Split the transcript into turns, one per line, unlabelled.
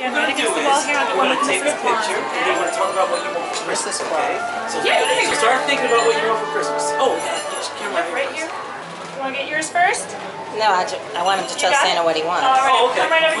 Stand
We're
right
gonna do
against the
is,
wall here on the
we're
one
gonna
with
take
Mrs.
a picture, and
okay?
then we're gonna talk about what you want for Christmas, okay? So,
Yeah, you
so start thinking about what you want for Christmas. Oh, yeah, yes, camera
here right here. You wanna get yours first?
No, I, just I want him to
You
tell Santa
it?
what he wants.
All right,
Oh, okay.
come right over